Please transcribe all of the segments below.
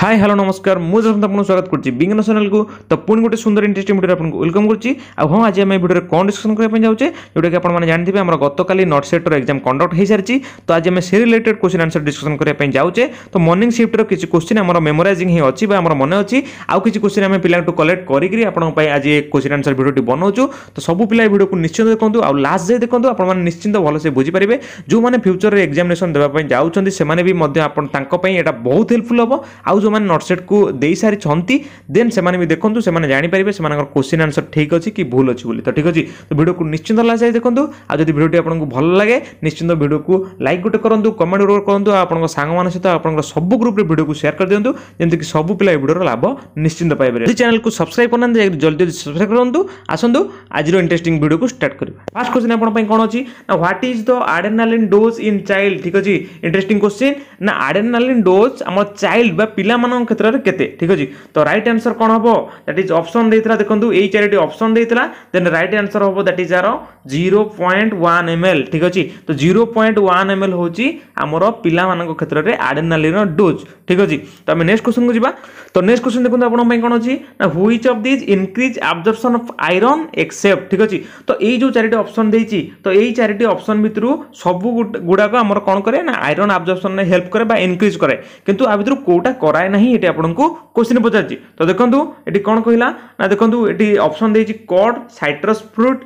high hello ନମସ୍କାର ମୁଁ ଯଶନ୍ତ ଆପଣଙ୍କୁ ସ୍ୱାଗତ କରୁଛି ବିଜ୍ଞାନ ଚ୍ୟାନେଲକୁ ତ ପୁଣି ଗୋଟେ ସୁନ୍ଦର ଇଣ୍ଟରେଷ୍ଟିଂ ଭିଡ଼ିଓରେ ଆପଣଙ୍କୁ ୱେଲକମ୍ କରୁଛି ଆଉ ହଁ ଆଜି ଆମେ ଭିଡ଼ିଓରେ କ'ଣ ଡିସ୍କସନ୍ କରିବା ପାଇଁ ଯାଉଛେ ଯେଉଁଟାକି ଆପଣମାନେ ଜାଣିଥିବେ ଆମର ଗତକାଲି ନଟ୍ ସେଟ୍ର ଏକ୍ଜାମ୍ କଣ୍ଡକ୍ଟ ହୋଇସାରିଛି ତ ଆଜି ଆମେ ସେ ରିଲେଟେଡ୍ କୋଶ୍ଚିନ୍ ଆନ୍ସର୍ ଡିସ୍କସନ୍ କରିବା ପାଇଁ ଯାଉଛେ ତ ମର୍ଣ୍ଣିଂ ସିଫ୍ଟର କିଛି କୋଶ୍ଚିନ୍ ଆମର ମେମୋରାଇଜିଂ ହିଁ ଅଛି ବା ଆମର ମନେ ଅଛି ଆଉ କିଛି କୋଶ୍ଚିନ୍ ଆମେ ପିଲାଙ୍କଠୁ କଲେକ୍ଟ କରିକି ଆପଣଙ୍କ ପାଇଁ ଆଜି କୋଶ୍ଚିନ୍ ଆନ୍ସର୍ ଭିଡ଼ିଓଟି ବନାଉଛୁ ତ ସବୁ ପିଲା ଏ ଭିଡ଼ିଓକୁ ନିଶ୍ଚିନ୍ତ ଦେଖନ୍ତୁ ଆଉ ଲାଷ୍ଟ ଯାଏ ଦେଖନ୍ତୁ ଆପଣମାନେ ନିଶ୍ଚିନ୍ତ ଭଲସେ ବୁଝିପାରିବେ ଯେଉଁମାନେ ଫ୍ୟୁଚରରେ ଏକ୍ଜାମିନେସନ୍ ଦେବା ପାଇଁ ଯାଉଛନ୍ତି ସେମାନେ ବି ମଧ୍ୟ ଆପଣ ତାଙ୍କ ପାଇଁ ଏଇଟା ବହୁତ ହେଲ୍ପଫୁଲ୍ ହେବ ଆଉ ଆଉ ଯେଉଁମାନେ ନଟ୍ସେଟ୍କୁ ଦେଇସାରିଛନ୍ତି ଦେନ୍ ସେମାନେ ବି ଦେଖନ୍ତୁ ସେମାନେ ଜାଣିପାରିବେ ସେମାନଙ୍କର କୋଶ୍ଚିନ୍ ଆନ୍ସର୍ ଠିକ୍ ଅଛି କି ଭୁଲ ଅଛି ବୋଲି ତ ଠିକ୍ ଅଛି ତ ଭିଡ଼ିଓକୁ ନିଶ୍ଚିନ୍ତ ଲାଷ୍ଟ ଯାଇ ଦେଖନ୍ତୁ ଆଉ ଯଦି ଭିଡ଼ିଓଟି ଆପଣଙ୍କୁ ଭଲ ଲାଗେ ନିଶ୍ଚିନ୍ତ ଭିଡ଼ିଓକୁ ଲାଇକ୍ ଗୋଟେ କରନ୍ତୁ କମେଣ୍ଟ ଗୋଟେ କରନ୍ତୁ ଆପଣଙ୍କ ସାଙ୍ଗମାନଙ୍କ ସହିତ ଆପଣଙ୍କ ସବୁ ଗ୍ରୁପ୍ରେ ଭିଡ଼ିଓକୁ ସେୟାର କରିଦିଅନ୍ତୁ ଯେମିତିକି ସବୁ ପିଲା ଏ ଭିଡ଼ିଓର ଲାଭ ନିଶ୍ଚିନ୍ତ ପାଇପାରିବେ ଯଦି ଚ୍ୟାନେଲକୁ ସବସ୍କ୍ରାଇବ୍ କରୁନାହାନ୍ତି ଜଲ୍ଦି ଜଲ୍ଦି ସବସ୍କ୍ରାଇବ୍ କରନ୍ତୁ ଆସନ୍ତୁ ଆଜିର ଇଣ୍ଟରେଷ୍ଟିଂ ଭିଡ଼ିଓକୁ ଷ୍ଟାର୍ଟ କରିବା ଫାର୍ଷ୍ଟ କୋଶ୍ଚିନ୍ ଆପଣଙ୍କ ପାଇଁ କ'ଣ ଅଛି ନା what is the adrenaline dose in child ଠିକ୍ ଅଛି ଇଣ୍ଟରେଷ୍ଟିଂ କୋଶ୍ଚିନ୍ ନା ଆଡେନାଲିନ୍ ଡୋଜ୍ ଆମ ଚାଇଲ୍ଡ ବା ପିଲା ପିଲାମାନଙ୍କ କ୍ଷେତ୍ରରେ କେତେ ଠିକ୍ ଅଛି ତ ରାଇଟ୍ ଆନ୍ସର କ'ଣ ହେବ ଦ୍ୟାଟ୍ ଇଜ୍ ଅପସନ୍ ଦେଇଥିଲା ଦେଖନ୍ତୁ ଏଇ ଚାରିଟି ଅପସନ୍ ଦେଇଥିଲା ଦେନ୍ ରାଇଟ୍ ଆନ୍ସର ହେବ that is R zero point one M L ଠିକ୍ ଅଛି ତ zero point one M L ହେଉଛି ଆମର ପିଲାମାନଙ୍କ କ୍ଷେତ୍ରରେ ଆଡେନାଲିନ୍ର ଡୋଜ୍ ଠିକ୍ ଅଛି ତ ଆମେ ନେକ୍ସଟ କ୍ୱେଶ୍ଚନକୁ ଯିବା ତ ନେକ୍ସଟ କ୍ୱେଶ୍ଚନ ଦେଖନ୍ତୁ ଆପଣଙ୍କ ପାଇଁ କ'ଣ ଅଛି ନା which of these increase absorption of iron except ଠିକ୍ ଅଛି ତ ଏଇ ଯେଉଁ ଚାରିଟି ଅପସନ୍ ଦେଇଛି ତ ଏଇ ଚାରିଟି ଅପସନ୍ ଭିତରୁ ସବୁ ଗୁଡ଼ାକ ଆମର କ'ଣ କରେ ନା ଆଇରନ୍ ଆବଜର୍ପସନ୍ରେ ହେଲ୍ପ କରେ ବା ଇନକ୍ରିଜ୍ କରେ କିନ୍ତୁ ଆ ଭିତରୁ କେଉଁଟା କରା କରାଏ ନାହିଁ ଏଠି ଆପଣଙ୍କୁ କୋଶ୍ଚିନ୍ ପଚାରିଛି ତ ଦେଖନ୍ତୁ ଏଠି କ'ଣ କହିଲା ନା ଦେଖନ୍ତୁ ଏଠି ଅପସନ୍ ଦେଇଛି cod citrus fruit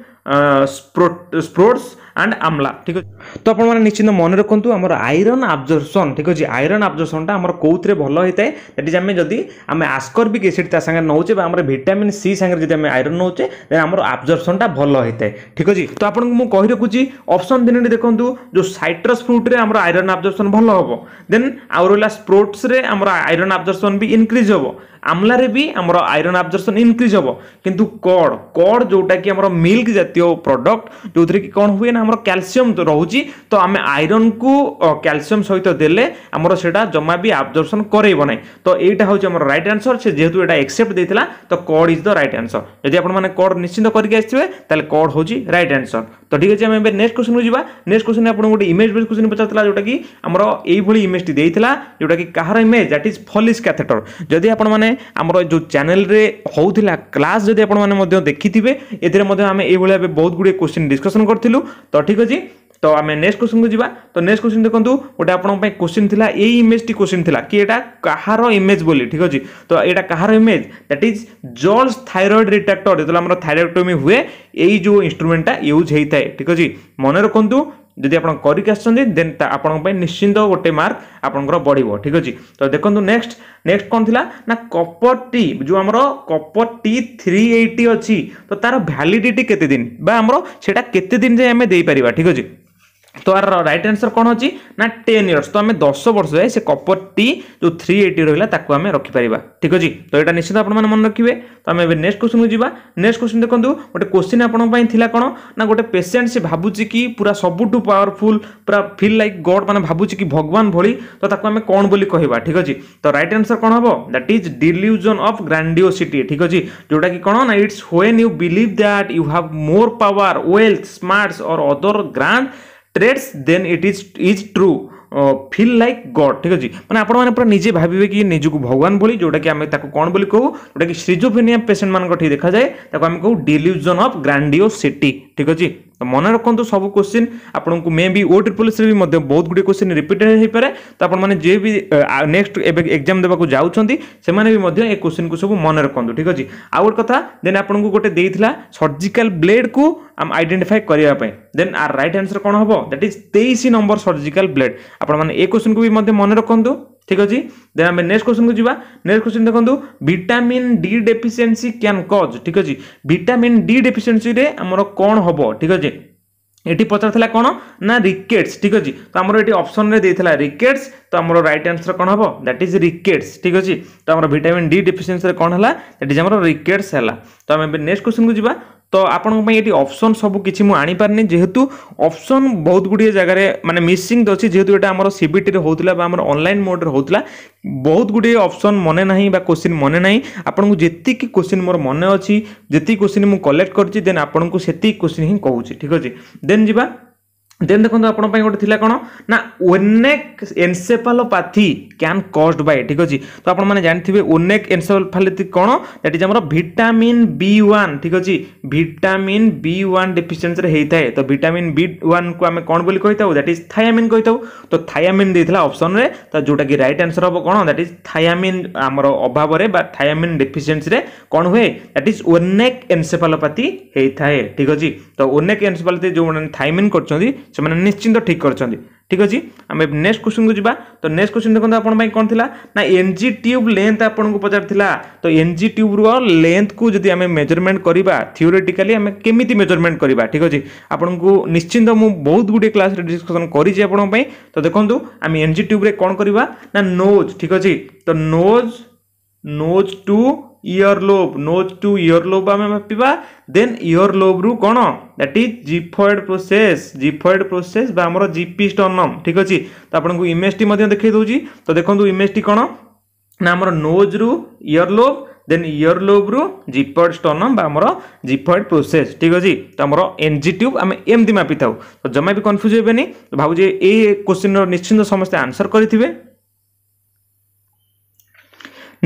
sprout sprouts and amla ଠିକ୍ ଅଛି ତ ଆପଣମାନେ ନିଶ୍ଚିନ୍ତ ମନେ ରଖନ୍ତୁ ଆମର ଆଇରନ୍ ଆବଜର୍ପସନ୍ ଠିକ୍ ଅଛି ଆଇରନ୍ ଆବଜର୍ପସନ୍ଟା ଆମର କେଉଁଥିରେ ଭଲ ହୋଇଥାଏ ଦ୍ୟାଟ୍ ଇଜ୍ ଆମେ ଯଦି ଆମେ ଆସ୍କର୍ବିକ୍ ଏସିଡ୍ ତା ସାଙ୍ଗରେ ନେଉଛେ ବା ଆମର ଭିଟାମିନ୍ ସି ସାଙ୍ଗରେ ଯଦି ଆମେ ଆଇରନ୍ ନେଉଛେ ଦେନ୍ ଆମର ଆବଜର୍ପସନ୍ଟା ଭଲ ହୋଇଥାଏ ଠିକ୍ ଅଛି ତ ଆପଣଙ୍କୁ ମୁଁ କହି ରଖୁଛି ଅପସନ୍ ତିନିଟି ଦେଖନ୍ତୁ ଯେଉଁ ସାଇଟ୍ରସ୍ ଫ୍ରୁଟ୍ରେ ଆମର ଆଇରନ୍ ଆବଜର୍ପସନ୍ ଭଲ ହେବ ଦେନ୍ ଆଉ ରହିଲା ସ୍ପ୍ରୋଟ୍ସରେ ଆମର ଆଇରନ୍ ଆବଜର୍ପସନ୍ ବି ଇନକ୍ରିଜ୍ ହେବ আমলারে বি আমার আইরন আবজর্পশন ইনক্রিজ হব কিন্তু কড কড যেটা কি আমার মিল্ক জাতীয় প্রডক্ট যে কম হুয়ে না আমার ক্যালসিয়াম রয়েছে তো আমি আইরন কু ক্যালসিয়াম সহিত দেলে আমার সেটা জমা বি আবজর্পশন করাইব না তো এইটা হচ্ছে আমার রাইট আনসর সে যেহেতু এটা একসেপ্ট দিয়েছিল তো cod is the right answer যদি আপনার কড নিশ্চিন্ত করিকি আসবে তাহলে কড হচ্ছে রাইট আনসর তো ঠিক আছে আমি এবার নেক্সট কোশ্চিন যা নেক্সট কোশ্চিন আপনার গোটে ইমেজ বেস কোশ্চিন পচারা যেটা কি আমার এইভাবে ইমেজটি দিয়েছিল যেটা কি কাহার image that is Foley's catheter যদি আপনার আমার যে চ্যানেলরে হোলা ক্লাস যদি আপনার দেখি এতে আমি এইভাবে বহুতগুড়ি কোশ্চিন ডিসকসন করলু তো ঠিক আছে তো আমি নেক্সট কোশ্চিনকু যা তো নেক্সট কোশ্চিন দেখুন গোটে আপনার কোশ্চিন লা এই ইমেজটি কোশ্চিন লা কি এটা কাহার ইমেজ বলে ঠিক আছে তো এটা কাহার image that is Joll's thyroid retractor যেত আমার থাইরয়েডটোমি হুয়ে এই যে ইনস্ট্রুমেন্টটা ইউজ হয়ে থাকে ঠিক আছে মনে রাখতু ଯଦି ଆପଣ କରିକି ଆସୁଛନ୍ତି ଦେନ୍ ଆପଣଙ୍କ ପାଇଁ ନିଶ୍ଚିନ୍ତ ଗୋଟେ ମାର୍କ ଆପଣଙ୍କର ବଢ଼ିବ ଠିକ୍ ଅଛି ତ ଦେଖନ୍ତୁ ନେକ୍ସଟ ନେକ୍ସଟ କ'ଣ ଥିଲା ନା କପର ଟି ଯେଉଁ ଆମର କପର ଟି ଥ୍ରୀ ଏଇଟି ଅଛି ତ ତାର ଭ୍ୟାଲିଡିଟି କେତେ ଦିନ ବା ଆମର ସେଇଟା କେତେ ଦିନ ଯାଏଁ ଆମେ ଦେଇପାରିବା ଠିକ୍ ଅଛି তো আর রাইট আনসর কোণ অছি না টেন ইয়র্স তো আমি দশ বর্ষ যায় সে কপর টি যে থ্রি এইটি রহিলা তাকে আমি রখিপারা ঠিক আছে তো এটা নিশ্চিত আপনার মনে রাখবে তো আমি এবার নেক্সট কোশ্চিন যা নেক্সট কোশ্চিন দেখুন গোটে কোশ্চিন আপনার লা কোণ না গোটে পেসেন্ট সে ভাবুচি কি পুরা সবুঠু পাওয়ারফুল পুরা ফিল লাইক গড মানে ভাবুচি কি ভগবান ভি তো তাকে আমি কোণ বলে কহবা ঠিক আছে তো রাইট আনসর কোণ হব that is delusion of grandiosity ঠিক আছে যেটা কি কোণ না it's when you believe that you have more power wealth smarts or other grand traits then it is is true feel like God ঠিক আছে মানে আপনার পুরা নিজে ভাববে কি নিজকে ভগবান বলি যেটা কি আমি তাকে কোণ বলি কহু যেটা কি সিজোফেনিয়া পেসেন্ট মানুষ দেখা যায় তাকে আমি কহু ডিলিউজন অফ গ্রান্ডিও সিটি ঠিক আছে তো মনে রাখতু সব কোশ্চিন আপনার মে বি ও ট্রিপলসি বহুত গুড়ি কোশ্চিন রিপিটেড হয়ে তো আপনার যে বি নেক্সট এবে এক্সাম দেওয়া যাচ্ছেন সে এ কোশ্চিন কু সব মনে রাখতু ঠিক আছে আউ গোটে কথা দেন আপনার গোটে দিয়েছিল সর্জিকাল ব্লেড কু আইডেন্টিফাই করা দেন আর রাইট আনসর কোণ হব দ্যাট ইজ তেইশ নম্বর সর্জিকাল ব্লেড আপনার এ কোশ্চিন কু মনে রাখতু ঠিক আছে দেন আমি নেক্সট কোশ্চিন কু যা নেক্সট কোশ্চিন দেখুন vitamin D deficiency can cause ঠিক আছে ভিটামিন ডি ডেফিসিয়েন্সিরে আমার কোণ হব ঠিক আছে এটি পচারা কোণ না রিকেটস ঠিক আছে তো আমার এটি অপসনরে দিয়ে রিকেটস তো আমার রাইট আনসর কোণ হব দ্যাট ইজ রিকেটস ঠিক আছে তো আমার ভিটামিন ডি ডেফিসিয়েন্সি কোণ হল দ্যাট ইজ আমার রিকেটস হল তো আমি নেক্সট কোশ্চিন কু যা ତ ଆପଣଙ୍କ ପାଇଁ ଏଠି ଅପସନ୍ ସବୁ କିଛି ମୁଁ ଆଣିପାରିନି ଯେହେତୁ ଅପସନ୍ ବହୁତ ଗୁଡ଼ିଏ ଜାଗାରେ ମାନେ ମିସିଂ ଅଛି ଯେହେତୁ ଏଇଟା ଆମର ସିବିଟିରେ ହେଉଥିଲା ବା ଆମର ଅନଲାଇନ୍ ମୋଡ଼ରେ ହେଉଥିଲା ବହୁତ ଗୁଡ଼ିଏ ଅପସନ୍ ମନେ ନାହିଁ ବା କୋଶ୍ଚିନ୍ ମନେ ନାହିଁ ଆପଣଙ୍କୁ ଯେତିକି କୋଶ୍ଚିନ୍ ମୋର ମନେ ଅଛି ଯେତିକି କୋଶ୍ଚିନ୍ ମୁଁ କଲେକ୍ଟ କରିଛି ଦେନ୍ ଆପଣଙ୍କୁ ସେତିକି କୋଶ୍ଚିନ୍ ହିଁ କହୁଛି ଠିକ୍ ଅଛି ଦେନ୍ ଯିବା ଦେନ୍ ଦେଖନ୍ତୁ ଆପଣଙ୍କ ପାଇଁ ଗୋଟେ ଥିଲା କ'ଣ ନା Wernicke encephalopathy can caused by ଠିକ୍ ଅଛି ତ ଆପଣମାନେ ଜାଣିଥିବେ ଓନେକ୍ ଏନ୍ସେଫାଲୋପାଥି କ'ଣ ଦ୍ୟାଟ୍ ଇଜ୍ ଆମର ଭିଟାମିନ୍ ବି ୱାନ୍ ଠିକ୍ ଅଛି ଭିଟାମିନ୍ ବି ୱାନ୍ ଡେଫିସିଏନ୍ସିରେ ହେଇଥାଏ ତ ଭିଟାମିନ୍ ବି ୱାନ୍କୁ ଆମେ କ'ଣ ବୋଲି କହିଥାଉ ଦ୍ୟାଟ୍ ଇଜ୍ ଥାୟାମିନ୍ କହିଥାଉ ତ ଥାୟାମିନ୍ ଦେଇଥିଲା ଅପସନ୍ରେ ତ ଯେଉଁଟାକି ରାଇଟ୍ ଆନ୍ସର୍ ହେବ କ'ଣ ଦ୍ୟାଟ୍ ଇଜ୍ ଥାୟାମିନ୍ ଆମର ଅଭାବରେ ବା ଥାୟାମିନ୍ ଡେଫିସିଏନ୍ସିରେ କ'ଣ ହୁଏ ଦ୍ୟାଟ୍ ଇଜ୍ ଓନେକ୍ ଏନ୍ସେଫାଲୋପାଥି ହେଇଥାଏ ଠିକ୍ ଅଛି ତ ଅନେକ ଏନ୍ସିପାଲିଟି ଯେଉଁମାନେ ଥାଇମିନ୍ କରିଛନ୍ତି ସେମାନେ ନିଶ୍ଚିନ୍ତ ଠିକ୍ କରିଛନ୍ତି ଠିକ୍ ଅଛି ଆମେ ନେକ୍ସଟ କ୍ୱେଶ୍ଚନକୁ ଯିବା ତ ନେକ୍ସଟ କ୍ୱେଶ୍ଚନ ଦେଖନ୍ତୁ ଆପଣଙ୍କ ପାଇଁ କ'ଣ ଥିଲା ନା ଏନ୍ ଜି ଟ୍ୟୁବ୍ ଲେନ୍ଥ ଆପଣଙ୍କୁ ପଚାରିଥିଲା ତ ଏନ୍ ଜି ଟ୍ୟୁବ୍ର ଲେନ୍ଥକୁ ଯଦି ଆମେ ମେଜରମେଣ୍ଟ କରିବା ଥିଓରିଟିକାଲି ଆମେ କେମିତି ମେଜରମେଣ୍ଟ କରିବା ଠିକ୍ ଅଛି ଆପଣଙ୍କୁ ନିଶ୍ଚିନ୍ତ ମୁଁ ବହୁତ ଗୁଡ଼ିଏ କ୍ଲାସ୍ରେ ଡିସ୍କସନ୍ କରିଛି ଆପଣଙ୍କ ପାଇଁ ତ ଦେଖନ୍ତୁ ଆମେ ଏନ୍ ଜି ଟ୍ୟୁବ୍ରେ କ'ଣ କରିବା ନା ନୋଜ୍ ଠିକ୍ ଅଛି ତ nose nose to earlobe nose to earlobe ଆମେ ମାପିବା ଦେନ୍ ଇୟରଲୋବ୍ରୁ କ'ଣ that is xiphoid process xiphoid process ବା ଆମର ଜିପି ଷ୍ଟର୍ନମ୍ ଠିକ୍ ଅଛି ତ ଆପଣଙ୍କୁ ଇମେଜ୍ଟି ମଧ୍ୟ ଦେଖାଇ ଦେଉଛି ତ ଦେଖନ୍ତୁ ଇମେଜ୍ଟି କ'ଣ ନା ଆମର ନୋଜ୍ରୁ ଇୟରଲୋବ୍ ଦେନ୍ ଇୟରଲୋବ୍ରୁ ଜିପଏଡ୍ ଷ୍ଟର୍ନମ୍ ବା ଆମର ଜିଫଏଡ୍ ପ୍ରୋସେସ୍ ଠିକ୍ ଅଛି ତ ଆମର ଏନ୍ଜି ଟ୍ୟୁବ୍ ଆମେ ଏମିତି ମାପିଥାଉ ତ ଜମା ବି କନଫ୍ୟୁଜ୍ ହେବେନି ଭାବୁଛି ଏଇ କୋଶ୍ଚିନ୍ର ନିଶ୍ଚିନ୍ତ ସମସ୍ତେ ଆନ୍ସର୍ କରିଥିବେ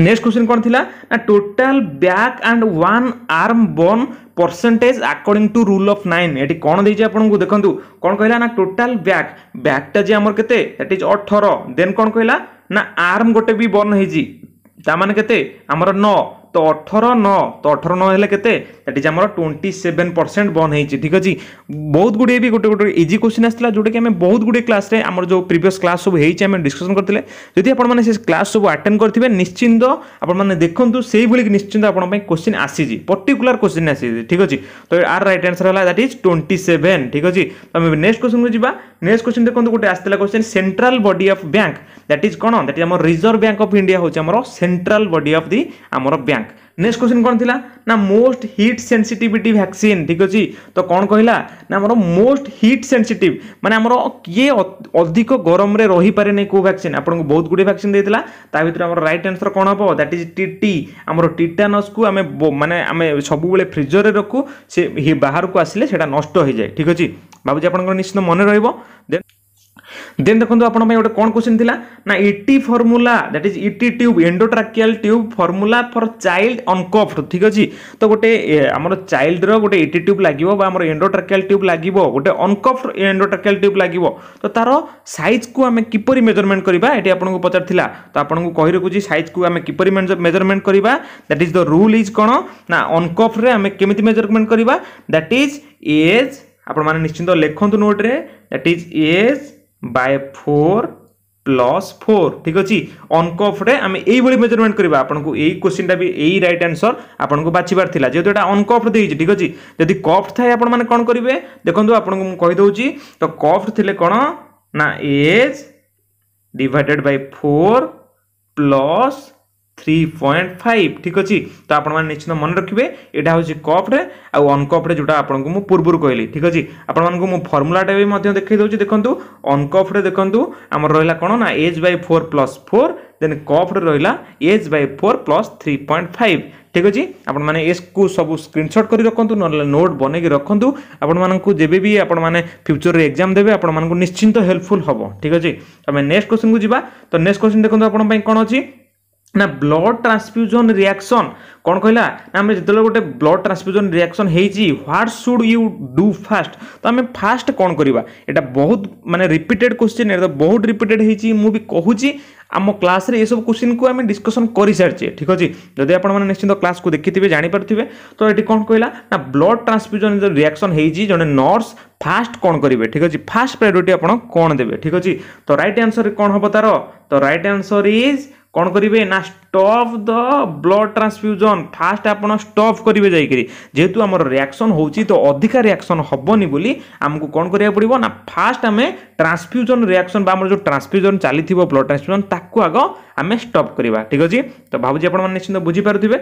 ନେକ୍ସଟ କ୍ୱେଶ୍ଚିନ୍ କ'ଣ ଥିଲା ନା total back and one arm burn percentage according to rule of nine ଏଠି କ'ଣ ଦେଇଛି ଆପଣଙ୍କୁ ଦେଖନ୍ତୁ କ'ଣ କହିଲା ନା ଟୋଟାଲ ବ୍ୟାକ୍ ବ୍ୟାକ୍ଟା ଯେ ଆମର କେତେ ଦ୍ୟାଟ୍ ଇଜ୍ ଅଠର ଦେନ୍ କ'ଣ କହିଲା ନା ଆର୍ମ ଗୋଟେ ବି ବର୍ଣ୍ଣ ହେଇଛି ତା ମାନେ କେତେ ଆମର ନଅ তো অঠর নଅ ତ ଅଠର ନଅ ହେଲେ କେତେ ଦ୍ୟାଟ୍ ଇଜ୍ ଆମର ଟ୍ୱେଣ୍ଟି ସେଭେନ୍ ପରସେଣ୍ଟ ବନ୍ଦ ହେଇଛି ଠିକ୍ ଅଛି ବହୁତ ଗୁଡ଼ିଏ ବି ଗୋଟେ ଗୋଟେ ଇଜି କୋଶ୍ଚିନ୍ ଆସିଥିଲା ଯେଉଁଟାକି ଆମେ ବହୁତ ଗୁଡ଼ିଏ କ୍ଲାସ୍ରେ ଆମର ଯେଉଁ ପ୍ରିଭିୟସ୍ କ୍ଲାସ୍ ସବୁ ହେଇଛି ଆମେ ଡିସ୍କସନ୍ କରିଥିଲେ ଯଦି ଆପଣମାନେ ସେ କ୍ଲାସ୍ ସବୁ ଆଟେଣ୍ଡ କରିଥିବେ ନିଶ୍ଚିନ୍ତ ଆପଣମାନେ ଦେଖନ୍ତୁ ସେଇଭଳି ନିଶ୍ଚିନ୍ତ ଆପଣଙ୍କ ପାଇଁ କୋଶ୍ଚିନ୍ ଆସିଛି ପର୍ଟିକୁଲାର କୋଶ୍ଚିନ୍ ଆସିଛି ଠିକ୍ ଅଛି ତ ଆର୍ ରାଇଟ୍ ଆନ୍ସର୍ ହେଲା ଦ୍ୟାଟ୍ ଇଜ୍ ଟ୍ୱେଣ୍ଟି ସେଭେନ୍ ଠିକ୍ ଅଛି ଆମେ ନେକ୍ସଟ କୋଶ୍ଚିନ୍କୁ ଯିବା ନେକ୍ସଟ କୋଶ୍ଚିନ୍ ଦେଖନ୍ତୁ ଗୋଟେ ଆସିଥିଲା question central body of bank that is କ'ଣ ଦ୍ୟାଟ୍ ଇଜ୍ ଆମର ରିଜର୍ଭ ବ୍ୟାଙ୍କ ଅଫ୍ ଇଣ୍ଡିଆ ହେଉଛି ଆମର ସେଣ୍ଟ୍ରାଲ୍ ବଡି ଅଫ୍ ଦି ଆମର ବ୍ୟାଙ୍କ ବ୍ୟାଙ୍କ ନେକ୍ସଟ କ୍ୱେଶ୍ଚିନ୍ କ'ଣ ଥିଲା ନା ମୋଷ୍ଟ ହିଟ୍ ସେନ୍ସିଟିଭିଟି ଭ୍ୟାକ୍ସିନ୍ ଠିକ୍ ଅଛି ତ କ'ଣ କହିଲା ନା ଆମର ମୋଷ୍ଟ ହିଟ୍ ସେନ୍ସିଟିଭ୍ ମାନେ ଆମର କିଏ ଅଧିକ ଗରମରେ ରହିପାରେ ନାହିଁ କେଉଁ ଭ୍ୟାକ୍ସିନ୍ ଆପଣଙ୍କୁ ବହୁତ ଗୁଡ଼ିଏ ଭ୍ୟାକ୍ସିନ୍ ଦେଇଥିଲା ତା ଭିତରେ ଆମର ରାଇଟ୍ ଆନ୍ସର କ'ଣ ହେବ ଦ୍ୟାଟ୍ ଇଜ୍ ଟିଟି ଆମର ଟିଟାନସ୍କୁ ଆମେ ମାନେ ଆମେ ସବୁବେଳେ ଫ୍ରିଜର୍ରେ ରଖୁ ସେ ବାହାରକୁ ଆସିଲେ ସେଇଟା ନଷ୍ଟ ହୋଇଯାଏ ଠିକ୍ ଅଛି ଭାବୁଛି ଆପଣଙ୍କର ନିଶ୍ଚିନ୍ତ ମନେ ରହିବ ଦେନ୍ ଦେନ୍ ଦେଖନ୍ତୁ ଆପଣଙ୍କ ପାଇଁ ଗୋଟେ କ'ଣ କୋଶ୍ଚିନ୍ ଥିଲା ନା ET formula that is ET tube endotracheal tube formula for child uncuffed ଠିକ୍ ଅଛି ତ ଗୋଟେ ଆମର ଚାଇଲ୍ଡର ଗୋଟେ ଇଟି ଟ୍ୟୁବ୍ ଲାଗିବ ବା ଆମର ଏଣ୍ଡୋଟ୍ରାକିଆଲ ଟ୍ୟୁବ୍ ଲାଗିବ ଗୋଟେ ଅନକଫ୍ଡ ଏଣ୍ଡୋଟ୍ରାକିଆଲ ଟ୍ୟୁବ୍ ଲାଗିବ ତ ତାର ସାଇଜ୍କୁ ଆମେ କିପରି ମେଜରମେଣ୍ଟ କରିବା ଏଠି ଆପଣଙ୍କୁ ପଚାରିଥିଲା ତ ଆପଣଙ୍କୁ କହି ରଖୁଛି ସାଇଜ୍କୁ ଆମେ କିପରି ମେଜରମେଣ୍ଟ କରିବା that is the rule is କ'ଣ ନା ଅନକଫ୍ରେ ଆମେ କେମିତି ମେଜରମେଣ୍ଟ କରିବା ଦ୍ୟାଟ୍ ଇଜ୍ ଏଜ୍ ଆପଣମାନେ ନିଶ୍ଚିନ୍ତ ଲେଖନ୍ତୁ ନୋଟ୍ରେ that is age by four plus four ଠିକ୍ ଅଛି ଅନକଫ୍ରେ ଆମେ ଏଇଭଳି ମେଜରମେଣ୍ଟ କରିବା ଆପଣଙ୍କୁ ଏଇ କୋଶ୍ଚିନ୍ଟା ବି ଏଇ ରାଇଟ୍ ଆନ୍ସର୍ ଆପଣଙ୍କୁ ବାଛିବାର ଥିଲା ଯେହେତୁ ଏଇଟା ଅନକଫ୍ ଦେଇଛି ଠିକ୍ ଅଛି ଯଦି କଫ୍ ଥାଏ ଆପଣମାନେ କ'ଣ କରିବେ ଦେଖନ୍ତୁ ଆପଣଙ୍କୁ ମୁଁ କହିଦେଉଛି ତ କଫ୍ ଥିଲେ କ'ଣ ନା age divided by four plus three point five ঠিক ଅଛି ତ ଆପଣମାନେ ନିଶ୍ଚିତ ମନେ ରଖିବେ ଏଇଟା ହେଉଛି କପ୍ରେ ଆଉ ଅନକପ୍ରେ ଯେଉଁଟା ଆପଣଙ୍କୁ ମୁଁ ପୂର୍ବରୁ କହିଲି ଠିକ୍ ଅଛି ଆପଣମାନଙ୍କୁ ମୁଁ ଫର୍ମୁଲାଟା ବି ମଧ୍ୟ ଦେଖାଇ ଦେଉଛି ଦେଖନ୍ତୁ ଅନକପ୍ରେ ଦେଖନ୍ତୁ ଆମର ରହିଲା କ'ଣ ନା age by four plus four then କପ୍ରେ ରହିଲା age by four plus three point five ଠିକ୍ ଅଛି ଆପଣମାନେ ଏସ୍କୁ ସବୁ ସ୍କ୍ରିନଶଟ୍ କରି ରଖନ୍ତୁ ନହେଲେ ନୋଟ୍ ବନେଇକି ରଖନ୍ତୁ ଆପଣମାନଙ୍କୁ ଯେବେ ବି ଆପଣମାନେ ଫ୍ୟୁଚର୍ରେ ଏକ୍ଜାମ୍ ଦେବେ ଆପଣମାନଙ୍କୁ ନିଶ୍ଚିନ୍ତ ହେଲ୍ପଫୁଲ୍ ହେବ ଠିକ୍ ଅଛି ଆମେ ନେକ୍ସଟ କ୍ୱେଶ୍ଚନକୁ ଯିବା ତ ନେକ୍ସଟ କ୍ୱେଶ୍ଚନ ଦେଖନ୍ତୁ ଆପଣଙ୍କ ପାଇଁ କ'ଣ ଅଛି ନା ବ୍ଲଡ୍ ଟ୍ରାନ୍ସଫ୍ୟୁଜନ୍ ରିଆକ୍ସନ୍ କ'ଣ କହିଲା ନା ଆମେ ଯେତେବେଳେ ଗୋଟେ ବ୍ଲଡ୍ ଟ୍ରାନ୍ସଫ୍ୟୁଜନ୍ ରିଆକ୍ସନ୍ ହେଇଛି what should you do first ତ ଆମେ ଫାଷ୍ଟ କ'ଣ କରିବା ଏଇଟା ବହୁତ ମାନେ ରିପିଟେଡ଼୍ କୋଶ୍ଚିନ୍ ଏଇଟା ବହୁତ ରିପିଟେଡ଼୍ ହେଇଛି ମୁଁ ବି କହୁଛି ଆମ କ୍ଲାସ୍ରେ ଏସବୁ କୋଶ୍ଚିନ୍କୁ ଆମେ ଡିସ୍କସନ୍ କରିସାରିଛେ ଠିକ୍ ଅଛି ଯଦି ଆପଣମାନେ ନିଶ୍ଚିନ୍ତ କ୍ଲାସ୍କୁ ଦେଖିଥିବେ ଜାଣିପାରୁଥିବେ ତ ଏଠି କ'ଣ କହିଲା ନା ବ୍ଲଡ୍ ଟ୍ରାନ୍ସଫ୍ୟୁଜନ୍ ଯେଉଁ ରିଆକ୍ସନ୍ ହେଇଛି ଜଣେ ନର୍ସ ଫାଷ୍ଟ କ'ଣ କରିବେ ଠିକ୍ ଅଛି ଫାଷ୍ଟ ପ୍ରାୟୋରିଟି ଆପଣ କ'ଣ ଦେବେ ଠିକ୍ ଅଛି ତ ରାଇଟ୍ ଆନ୍ସର୍ କ'ଣ ହେବ ତା'ର ତ ରାଇଟ୍ ଆନ୍ସର୍ ଇଜ୍ କ'ଣ କରିବେ ନା stop the blood transfusion first ଆପଣ ଷ୍ଟପ୍ କରିବେ ଯାଇକରି ଯେହେତୁ ଆମର ରିଆକ୍ସନ୍ ହେଉଛି ତ ଅଧିକା ରିଆକ୍ସନ୍ ହେବନି ବୋଲି ଆମକୁ କ'ଣ କରିବାକୁ ପଡ଼ିବ ନା ଫାଷ୍ଟ ଆମେ ଟ୍ରାନ୍ସଫ୍ୟୁଜନ୍ ରିଆକ୍ସନ୍ ବା ଆମର ଯେଉଁ ଟ୍ରାନ୍ସଫ୍ୟୁଜନ୍ ଚାଲିଥିବ ବ୍ଲଡ଼ ଟ୍ରାନ୍ସଫ୍ୟୁଜନ୍ ତାକୁ ଆଗ ଆମେ ଷ୍ଟପ୍ କରିବା ଠିକ୍ ଅଛି ତ ଭାବୁଛି ଆପଣମାନେ ନିଶ୍ଚିନ୍ତ ବୁଝିପାରୁଥିବେ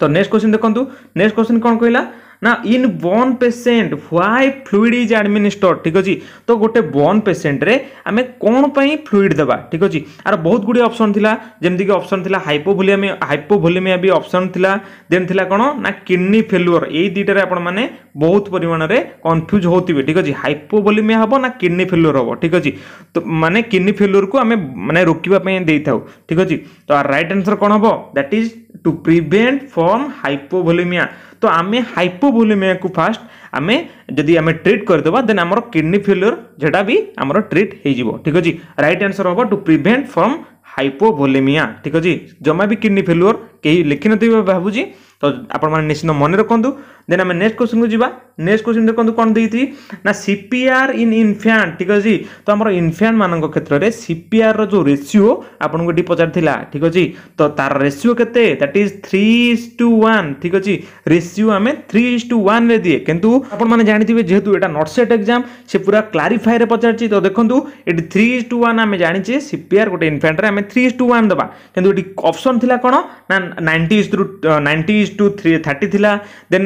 ତ ନେକ୍ସଟ କୋଶ୍ଚିନ୍ ଦେଖନ୍ତୁ ନେକ୍ସଟ କୋଶ୍ଚିନ୍ କ'ଣ କହିଲା ना in burn patient why fluid is administered ठीक अच्छे तो गोटे बर्न पेसेंट रे आम कौन फ्लुइड देवा ठीक अच्छे आर बहुत गुड़े अप्सन था जमीक अप्सन था हाइपोभोलिया हाइपोभोलिमिया भी अप्सन था देन थी कौन ना किडनी फेलुअर यही दुईटार आपने बहुत परिमाण में कन्फ्यूज होते ठीक अच्छे हाइपोभोलिमिया हम ना किडनी फेलुअर हम ठीक अच्छे तो मैंने किडनी फेलुअर को आम मैंने रोकवाई था ठीक अच्छे तो रईट आनसर कौन हम that is to prevent from hypovolemia तो आम हाइपोबुलिमिया को फास्ट आम जदि आम ट्रिट करदे देन आम किडनी फेल्योर जेटा भी आम ट्रिट हो ठीक अच्छे रईट आनसर हम टू प्रिभेन्ट फ्रम हाइपोबोलेमिया ठीक अच्छे जमा भी किडनी फेल्योर କେହି ଲେଖିନଥିବେ ଭାବୁଛି ତ ଆପଣମାନେ ନିଶ୍ଚିନ୍ତ ମନେ ରଖନ୍ତୁ ଦେନ୍ ଆମେ ନେକ୍ସଟ କୋଶ୍ଚିନ୍କୁ ଯିବା ନେକ୍ସଟ କୋଶ୍ଚିନ୍ ଦେଖନ୍ତୁ କ'ଣ ଦେଇଛି ନା ସିପିଆର୍ ଇନ୍ ଇନଫ୍ୟାଣ୍ଟ ଠିକ୍ ଅଛି ତ ଆମର ଇନଫ୍ୟାଣ୍ଟମାନଙ୍କ କ୍ଷେତ୍ରରେ ସିପିଆର୍ର ଯେଉଁ ରେସିଓ ଆପଣଙ୍କୁ ଏଠି ପଚାରିଥିଲା ଠିକ୍ ଅଛି ତ ତାର ରେସିଓ କେତେ that is three is to one ଠିକ୍ ଅଛି ରେସିଓ ଆମେ ଥ୍ରୀ ଇଜ୍ ଟୁ ୱାନ୍ରେ ଦିଏ କିନ୍ତୁ ଆପଣମାନେ ଜାଣିଥିବେ ଯେହେତୁ ଏଇଟା ନଟ୍ ସେଟ୍ ଏକ୍ଜାମ୍ ସେ ପୁରା କ୍ଲାରିଫାଏରେ ପଚାରିଛି ତ ଦେଖନ୍ତୁ ଏଠି ଥ୍ରୀ ଇଜ୍ ଟୁ ୱାନ୍ ଆମେ ଜାଣିଛେ ସିପିଆର୍ ଗୋଟେ ଇନଫ୍ୟାଣ୍ଟରେ ଆମେ ଥ୍ରୀ ଇଜ୍ ଟୁ ୱାନ୍ ଦେବା କିନ୍ତୁ ଏଠି ଅପସନ୍ ଥିଲା କ'ଣ ନା ninety is to ninety is to three thirty লা then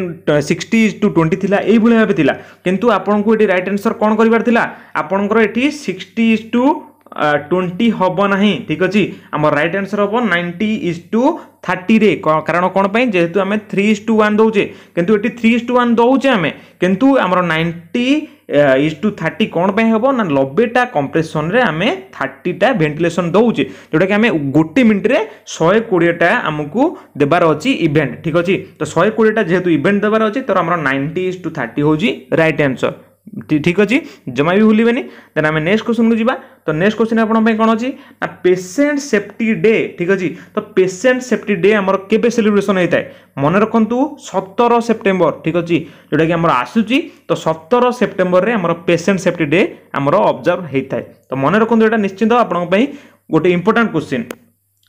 sixty is to twenty লা এইভাবে ভাবে লা কিন্তু আপনার এটি রাইট আনসর কোণ করবার লা আপনার এটি সিক্সটি ইজ টু ଟ୍ୱେଣ୍ଟି ହେବ ନାହିଁ ଠିକ୍ ଅଛି ଆମର ରାଇଟ୍ ଆନ୍ସର୍ ହେବ ନାଇଣ୍ଟି ଇଜ୍ ଟୁ ଥାର୍ଟିରେ କାରଣ କ'ଣ ପାଇଁ ଯେହେତୁ ଆମେ ଥ୍ରୀ ଇଜ୍ ଟୁ ୱାନ୍ ଦେଉଛେ କିନ୍ତୁ ଏଠି ଥ୍ରୀ ଇଜ୍ ଟୁ ୱାନ୍ ଦେଉଛେ ଆମେ କିନ୍ତୁ ଆମର ନାଇଣ୍ଟି ଇଜ୍ ଟୁ ଥାର୍ଟି କ'ଣ ପାଇଁ ହେବ ନା ନବେଟା କମ୍ପ୍ରେସନ୍ରେ ଆମେ ଥାର୍ଟିଟା ଭେଣ୍ଟିଲେସନ୍ ଦେଉଛେ ଯେଉଁଟାକି ଆମେ ଗୋଟେ ମିନିଟ୍ରେ ଶହେ କୋଡ଼ିଏଟା ଆମକୁ ଦେବାର ଅଛି ଇଭେଣ୍ଟ ଠିକ୍ ଅଛି ତ ଶହେ କୋଡ଼ିଏଟା ଯେହେତୁ ଇଭେଣ୍ଟ ଦେବାର ଅଛି ତ ଆମର ନାଇଣ୍ଟି ଇଜ୍ ଟୁ ଥାର୍ଟି ହେଉଛି ରାଇଟ୍ ଆନ୍ସର୍ ঠিক ଅଛି ଜମା ବି ଭୁଲିବେନି ଦେନ୍ ଆମେ ନେକ୍ସଟ କ୍ୱେଶ୍ଚନକୁ ଯିବା ତ ନେକ୍ସଟ କ୍ୱେଶ୍ଚନ ଆପଣଙ୍କ ପାଇଁ କ'ଣ ଅଛି ନା ପେସେଣ୍ଟ ସେଫ୍ଟି ଡେ ଠିକ୍ ଅଛି ତ ପେସେଣ୍ଟ ସେଫ୍ଟି ଡେ ଆମର କେବେ ସେଲିବ୍ରେସନ୍ ହୋଇଥାଏ ମନେ ରଖନ୍ତୁ ସତର ସେପ୍ଟେମ୍ବର ଠିକ୍ ଅଛି ଯେଉଁଟାକି ଆମର ଆସୁଛି ତ ସତର ସେପ୍ଟେମ୍ବରରେ ଆମର ପେସେଣ୍ଟ ସେଫ୍ଟି ଡେ ଆମର ଅବଜର୍ଭ ହୋଇଥାଏ ତ ମନେ ରଖନ୍ତୁ ଏଇଟା ନିଶ୍ଚିନ୍ତ ଆପଣଙ୍କ ପାଇଁ ଗୋଟେ ଇମ୍ପୋର୍ଟାଣ୍ଟ କ୍ୱେଶ୍ଚିନ୍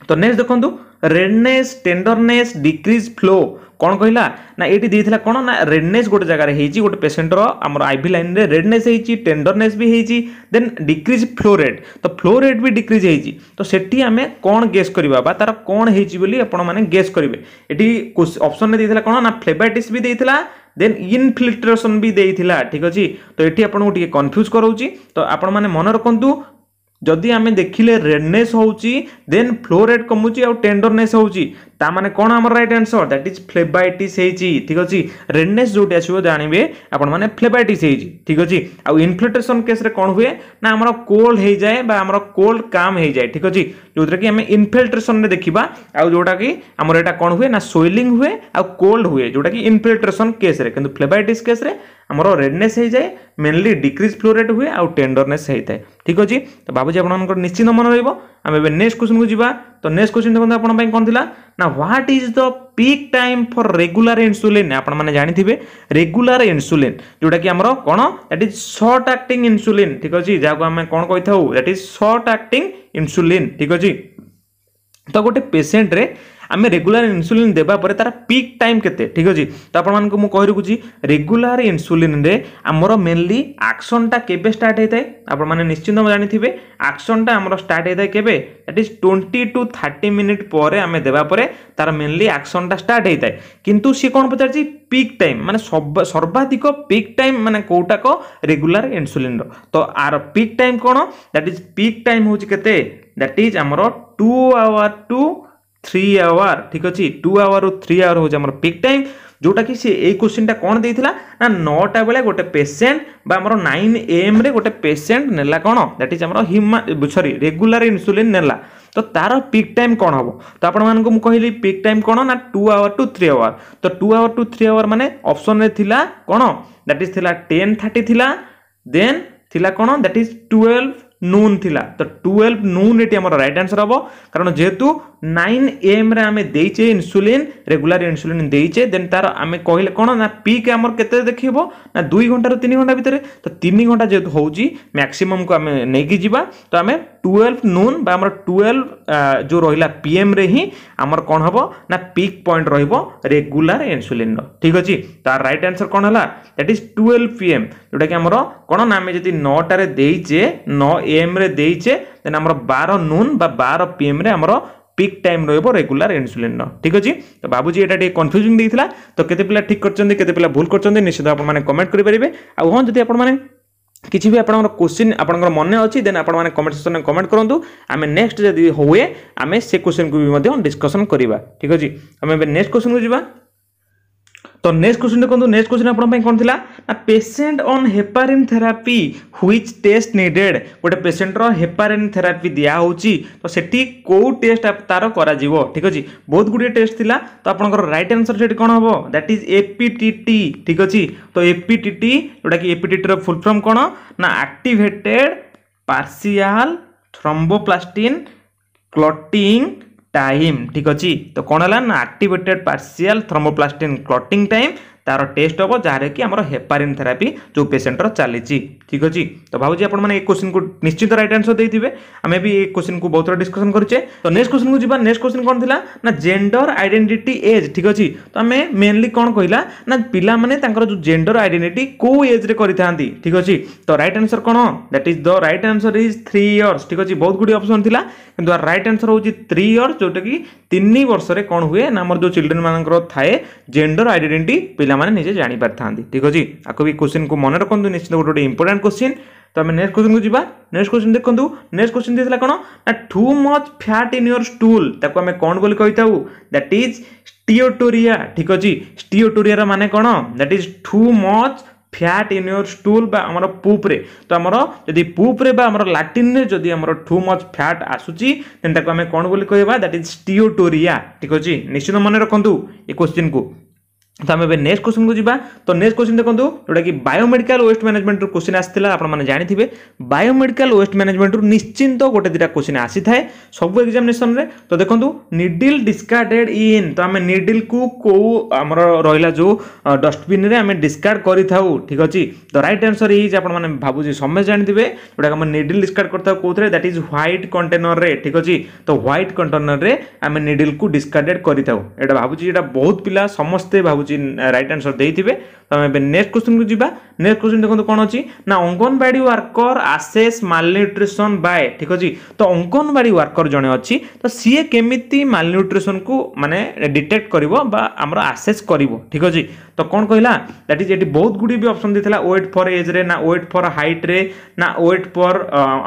তো নেক্সট দেখন্তু ରେଡନେସ୍ ଟେଣ୍ଡରନେସ୍ ଡିକ୍ରିଜ୍ ଫ୍ଲୋ କ'ଣ କହିଲା ନା ଏଇଠି ଦେଇଥିଲା କ'ଣ ନା ରେଡନେସ୍ ଗୋଟେ ଜାଗାରେ ହେଇଛି ଗୋଟେ ପେସେଣ୍ଟର ଆମର ଆଇଭି ଲାଇନ୍ରେ ରେଡନେସ୍ ହେଇଛି ଟେଣ୍ଡରନେସ୍ ବି ହେଇଛି ଦେନ୍ ଡିକ୍ରିଜ୍ ଫ୍ଲୋ ରେଟ୍ ତ ଫ୍ଲୋ ରେଟ୍ ବି ଡିକ୍ରିଜ୍ ହେଇଛି ତ ସେଠି ଆମେ କ'ଣ ଗେସ୍ କରିବା ବା ତା'ର କ'ଣ ହେଇଛି ବୋଲି ଆପଣମାନେ ଗେସ୍ କରିବେ ଏଠି ଅପସନ୍ରେ ଦେଇଥିଲା କ'ଣ ନା ଫ୍ଲେବାଇଟିସ୍ ବି ଦେଇଥିଲା ଦେନ୍ ଇନଫିଲ୍ଟ୍ରେସନ୍ ବି ଦେଇଥିଲା ଠିକ୍ ଅଛି ତ ଏଠି ଆପଣଙ୍କୁ ଟିକେ କନଫ୍ୟୁଜ୍ କରାଉଛି ତ ଆପଣମାନେ ମନେ ରଖନ୍ତୁ जदि आम देखिले रेडनेस होन फ्लो रेट कमुच टेडरनेस होने कौन आम right answer that is phlebitis ठीक अच्छे रेडनेस जो आसो जानवे आपण हो ठीक अच्छे आउ इनफ्लेटेसन केस हुए ना आम कोल्ड हो जाए आम कोल्ड काम हो जाए ठीक अच्छे जो थी आम इनफ्लेटेसन देखा आउ जोटा कि आम कौन हुए ना सोइलींग हुए आउ कोल्ड हुए जोटा कि इनफ्लेटेसन केस फ्लेबाइट केस ଆମର ରେଡନେସ୍ ହେଇଯାଏ ମେନଲି ଡିକ୍ରିଜ୍ ଫ୍ଲୋ ରେଟ୍ ହୁଏ ଆଉ ଟେଣ୍ଡରନେସ୍ ହେଇଥାଏ ଠିକ୍ ଅଛି ତ ଭାବୁଛି ଆପଣମାନଙ୍କର ନିଶ୍ଚିତ ମନେ ରହିବ ଆମେ ଏବେ ନେକ୍ସଟ କ୍ୱେଶ୍ଚନକୁ ଯିବା ତ ନେକ୍ସଟ କ୍ୱେଶ୍ଚନ ଦେଖନ୍ତୁ ଆପଣଙ୍କ ପାଇଁ କ'ଣ ଥିଲା ନା what is the peak time for regular insulin ଆପଣମାନେ ଜାଣିଥିବେ ରେଗୁଲାର ଇନ୍ସୁଲିନ୍ ଯେଉଁଟାକି ଆମର କ'ଣ that is short acting insulin ଠିକ୍ ଅଛି ଯାହାକୁ ଆମେ କ'ଣ କହିଥାଉ that is short acting insulin ଠିକ୍ ଅଛି ତ ଗୋଟେ ପେସେଣ୍ଟରେ আমি ରେଗୁଲାର ଇନ୍ସୁଲିନ୍ ଦେବା ପରେ ତା'ର ପିକ୍ ଟାଇମ୍ କେତେ ଠିକ୍ ଅଛି ତ ଆପଣମାନଙ୍କୁ ମୁଁ କହି ରଖୁଛି ରେଗୁଲାର ଇନ୍ସୁଲିନ୍ରେ ଆମର ମେନଲି ଆକ୍ସନ୍ଟା କେବେ ଷ୍ଟାର୍ଟ ହୋଇଥାଏ ଆପଣମାନେ ନିଶ୍ଚିନ୍ତ ଜାଣିଥିବେ ଆକ୍ସନ୍ଟା ଆମର ଷ୍ଟାର୍ଟ ହୋଇଥାଏ କେବେ that is twenty to thirty minute ପରେ ଆମେ ଦେବା ପରେ ତା'ର ମେନଲି ଆକ୍ସନ୍ଟା ଷ୍ଟାର୍ଟ ହୋଇଥାଏ କିନ୍ତୁ ସିଏ କ'ଣ ପଚାରିଛି ପିକ୍ ଟାଇମ୍ ମାନେ ସର୍ବାଧିକ ପିକ୍ ଟାଇମ୍ ମାନେ କେଉଁଟାକ ରେଗୁଲାର ଇନ୍ସୁଲିନ୍ର ତ ଆର ପିକ୍ ଟାଇମ୍ କ'ଣ ଦ୍ୟାଟ୍ ଇଜ୍ ପିକ୍ ଟାଇମ୍ ହେଉଛି କେତେ ଦ୍ୟାଟ୍ ଇଜ୍ ଆମର two hour to three hour ঠিক অছি টু আওয়ার থ্রি আওয়ার হচ্ছে আমার পিক টাইম ଯେଉଁଟାକି ସେ ଏଇ କୋଶ୍ଚିନ୍ଟା କ'ଣ ଦେଇଥିଲା ନା ନଅଟା ବେଳେ ଗୋଟେ ପେସେଣ୍ଟ ବା ଆମର ନାଇନ୍ ଏଏମ୍ରେ ଗୋଟେ ପେସେଣ୍ଟ ନେଲା କ'ଣ ଦ୍ୟାଟ୍ ଇଜ୍ ଆମର ହିମା ସରି ରେଗୁଲାର ଇନ୍ସୁଲିନ୍ ନେଲା ତ ତା'ର ପିକ୍ ଟାଇମ୍ କ'ଣ ହେବ ତ ଆପଣମାନଙ୍କୁ ମୁଁ କହିଲି ପିକ୍ ଟାଇମ୍ କ'ଣ ନା two hour to three hour ତ two hour to three hour ମାନେ ଅପସନ୍ରେ ଥିଲା କ'ଣ ଦ୍ୟାଟ୍ ଇଜ୍ ଥିଲା ଟେନ୍ ଥାର୍ଟି ଥିଲା ଦେନ୍ ଥିଲା କ'ଣ ଦ୍ୟାଟ୍ ଇଜ୍ ଟୁଏଲ୍ଭ নুন লা তো টুয়েলভ নুন এটি আমার রাইট আনসর হব কারণ যেহেতু নাইন এমরে আমি দিয়েছে ইনসুলিন রেগুলার ইনসুলিন দিয়েছে দেন তার আমি কহিলে কোণ না পিক আমার কেতে দেখব না দুই ঘন্টার তিন ঘন্টা ভিতরে তো তিন ঘন্টা যেহেতু হচ্ছে ম্যাক্সিমমকে আমি নেইকি যা তো আমি টুয়েলভ নুন বা আমার টুয়েলভ ଯେଉଁ ରହିଲା ପିଏମ୍ରେ ହିଁ ଆମର କ'ଣ ହେବ ନା ପିକ୍ ପଏଣ୍ଟ ରହିବ ରେଗୁଲାର ଇନ୍ସୁଲିନ୍ର ଠିକ୍ ଅଛି ତାର ରାଇଟ୍ ଆନ୍ସର୍ କ'ଣ ହେଲା ଦ୍ୟାଟ୍ ଇଜ୍ ଟୁଏଲ୍ଭ ପିଏମ୍ ଯେଉଁଟାକି ଆମର କ'ଣ ନା ଆମେ ଯଦି ନଅଟାରେ ଦେଇଛେ ନଅ ଏଏମ୍ରେ ଦେଇଛେ ଦେନ୍ ଆମର ବାର ନୁନ୍ ବା ବାର ପିଏମ୍ରେ ଆମର ପିକ୍ ଟାଇମ୍ ରହିବ ରେଗୁଲାର ইনসুলিনর ଠିକ୍ ଅଛି ତ ভাবুছি ଏଇଟା ଟିକେ কনফ্যুজিং ଦେଇଥିଲା ତ କେତେ ପିଲା ଠିକ୍ କରିଛନ୍ତି କେତେ ପିଲା ଭୁଲ କରିଛନ୍ତି নিশ্চিত ଆପଣମାନେ କମେଣ୍ଟ କରିପାରିବେ ଆଉ ହଁ ଯଦି ଆପଣମାନେ କିଛି ବି ଆପଣଙ୍କର କୋଶ୍ଚିନ୍ ଆପଣଙ୍କର ମନେ ଅଛି ଦେନ୍ ଆପଣମାନେ କମେଣ୍ଟ ସେକ୍ସନରେ କମେଣ୍ଟ କରନ୍ତୁ ଆମେ ନେକ୍ସଟ ଯଦି ହୁଏ ଆମେ ସେ କୋଶ୍ଚିନ୍କୁ ବି ମଧ୍ୟ ଡିସ୍କସନ୍ କରିବା ଠିକ୍ ଅଛି ଆମେ ଏବେ ନେକ୍ସଟ କୋଶ୍ଚିନ୍କୁ ଯିବା ତ ନେକ୍ସଟ କ୍ୱେଶ୍ଚିନ୍ ଦେଖନ୍ତୁ ନେକ୍ସଟ କ୍ୱେଶ୍ଚିନ୍ ଆପଣଙ୍କ ପାଇଁ କ'ଣ ଥିଲା ନା patient on heparin therapy which test needed ଗୋଟେ ପେସେଣ୍ଟର ହେପାରିନ୍ ଥେରାପି ଦିଆହେଉଛି ତ ସେଠି କେଉଁ ଟେଷ୍ଟ ତାର କରାଯିବ ଠିକ୍ ଅଛି ବହୁତ ଗୁଡ଼ିଏ ଟେଷ୍ଟ ଥିଲା ତ ଆପଣଙ୍କର ରାଇଟ୍ ଆନ୍ସର ସେଠି କ'ଣ ହେବ ଦ୍ୟାଟ୍ ଇଜ୍ ଏପିଟିଟି ଠିକ୍ ଅଛି ତ ଏପିଟିଟି ଯେଉଁଟାକି ଏପିଟିଟିର ଫୁଲ୍ ଫର୍ମ କ'ଣ ନା activated partial thromboplastin clotting time ঠিক অছি তো কোণ হল না activated partial thromboplastin clotting time তার টেস্ট হব যাহারে কি আমার হেপারিন থেরাপি যে পেসেন্টর চালিছি ঠিক ଅଛି ତ ଭାବୁଛି ଆପଣମାନେ ଏ କୋଶ୍ଚିନ୍କୁ ନିଶ୍ଚିତ ରାଇଟ୍ ଆନ୍ସର ଦେଇଥିବେ ଆମେ ବି ଏ କୋଶ୍ଚିନ୍କୁ ବହୁତ ଥର ଡିସ୍କସନ୍ କରିଛେ ତ ନେକ୍ସଟ କୋଶ୍ଚିନ୍କୁ ଯିବା ନେକ୍ସଟ କୋଶ୍ଚିନ୍ କ'ଣ ଥିଲା ନା ଜେଣ୍ଡର ଆଇଡେଣ୍ଟିଟି ଏଜ୍ ଠିକ୍ ଅଛି ତ ଆମେ ମେନଲି କ'ଣ କହିଲା ନା ପିଲାମାନେ ତାଙ୍କର ଯେଉଁ ଜେଣ୍ଡର ଆଇଡେଣ୍ଟିଟି କେଉଁ ଏଜ୍ରେ କରିଥାନ୍ତି ଠିକ୍ ଅଛି ତ ରାଇଟ୍ ଆନ୍ସର କ'ଣ that is the right answer is three years ଠିକ୍ ଅଛି ବହୁତ ଗୁଡ଼ିଏ ଅପସନ୍ ଥିଲା କିନ୍ତୁ ରାଇଟ୍ ଆନ୍ସର ହେଉଛି ଥ୍ରୀ ଇୟର୍ସ ଯେଉଁଟାକି ତିନି ବର୍ଷରେ କ'ଣ ହୁଏ ନା ଆମର ଯେଉଁ ଚିଲଡ୍ରେନ୍ ମାନଙ୍କର ଥାଏ ଜେଣ୍ଡର ଆଇଡେଣ୍ଟିଟି ପିଲାମାନେ ନିଜେ ଜାଣିପାରିଥାନ୍ତି ଠିକ୍ ଅଛି ଆକୁ ବି କୋଶ୍ଚିନ୍କୁ ମନେ ରଖନ୍ତୁ ନିଶ୍ଚିତ ଗୋଟେ ଗୋଟେ ଇମ୍ପୋର୍ଟାଣ୍ଟ ଇମ୍ପୋର୍ଟାଣ୍ଟ କୋଶ୍ଚିନ୍ ତ ଆମେ ନେକ୍ସଟ କୋଶ୍ଚିନ୍କୁ ଯିବା ନେକ୍ସଟ କୋଶ୍ଚିନ୍ ଦେଖନ୍ତୁ ନେକ୍ସଟ କୋଶ୍ଚିନ୍ ଦେଇଥିଲା କ'ଣ ନା too much fat in your stool ତାକୁ ଆମେ କ'ଣ ବୋଲି କହିଥାଉ ଦ୍ୟାଟ୍ ଇଜ୍ ଷ୍ଟିଓଟୋରିଆ ଠିକ୍ ଅଛି ଷ୍ଟିଓଟୋରିଆର ମାନେ କ'ଣ that is too much fat in your stool ବା ଆମର ପୁପ୍ରେ ତ ଆମର ଯଦି ପୁପ୍ରେ ବା ଆମର ଲାଟିନ୍ରେ ଯଦି ଆମର ଟୁ ମଚ୍ ଫ୍ୟାଟ୍ ଆସୁଛି ଦେନ୍ ତାକୁ ଆମେ କ'ଣ ବୋଲି କହିବା ଦ୍ୟାଟ୍ ଇଜ୍ ଷ୍ଟିଓଟୋରିଆ ଠିକ୍ ଅଛି ନିଶ୍ଚିତ ମନେ ରଖନ୍ତୁ ଏ କୋଶ୍ଚିନ୍କୁ তো আমি ଏବେ ନେକ୍ସଟ କୋଶ୍ଚିନ୍କୁ ଯିବା ତ ନେକ୍ସଟ କୋଶ୍ଚିନ୍ ଦେଖନ୍ତୁ ଯେଉଁଟାକି ବାୟୋମେଡ଼ିକାଲ ୱେଷ୍ଟ ମ୍ୟାନେଜମେଣ୍ଟରୁ କୋଶ୍ଚିନ୍ ଆସିଥିଲା ଆପଣମାନେ ଜାଣିଥିବେ ବାୟୋମେଡ଼ିକାଲ ୱେଷ୍ଟ ମ୍ୟାନେଜମେଣ୍ଟରୁ ନିଶ୍ଚିନ୍ତ ଗୋଟେ ଦୁଇଟା କୋଶ୍ଚିନ୍ ଆସିଥାଏ ସବୁ ଏକ୍ଜାମିନେସନରେ ତ ଦେଖନ୍ତୁ ନିଡିଲ୍ ଡିସ୍କାର୍ଡେଡ୍ ଇନ୍ ତ ଆମେ ନିଡିଲ୍କୁ କେଉଁ ଆମର ରହିଲା ଯେଉଁ ଡଷ୍ଟବିନ୍ରେ ଆମେ ଡିସ୍କାର୍ଡ କରିଥାଉ ଠିକ୍ ଅଛି ଦ ରାଇଟ୍ ଆନ୍ସର୍ ଇଜ୍ ଆପଣମାନେ ଭାବୁଛି ସମସ୍ତେ ଜାଣିଥିବେ ଯେଉଁଟାକି ଆମେ ନିଡିଲ୍ ଡିସ୍କାର୍ଡ କରିଥାଉ କେଉଁଥିରେ ଦ୍ୟାଟ୍ ଇଜ୍ ହ୍ୱାଇଟ୍ କଣ୍ଟେନରରେ ଠିକ୍ ଅଛି ତ ହ୍ୱାଇଟ୍ କଣ୍ଟେନରରେ ଆମେ ନିଡିଲ୍କୁ ଡିସ୍କାର୍ଡେଡ୍ କରିଥାଉ ଏଇଟା ଭାବୁଛି ଏଇଟା ବହୁତ ପିଲା ସମସ୍ତେ ଭାବୁଛି ହେଉଛି ରାଇଟ୍ ଆନ୍ସର୍ ଦେଇଥିବେ ତୁମେ ଏବେ ନେକ୍ସଟ କ୍ୱେଶ୍ଚିନ୍କୁ ଯିବା ନେକ୍ସଟ କ୍ୱେଶ୍ଚିନ୍ ଦେଖନ୍ତୁ କ'ଣ ଅଛି ନା anganwadi worker assess malnutrition by ଠିକ୍ ଅଛି ତ ଅଙ୍ଗନବାଡ଼ି ୱାର୍କର ଜଣେ ଅଛି ତ ସିଏ କେମିତି ମାଲନ୍ୟୁଟ୍ରିସନ୍କୁ ମାନେ ଡିଟେକ୍ଟ କରିବ ବା ଆମର ଆସେସ୍ କରିବ ଠିକ୍ ଅଛି তো কোণ কহিলা দ্যাট ইজ এটি বহুত গুড়ি বি অপসন দিয়েছিল ওয়েট ফর এজ্রে না ওয়েট ফর হাইট্রে না ওয়েট ফর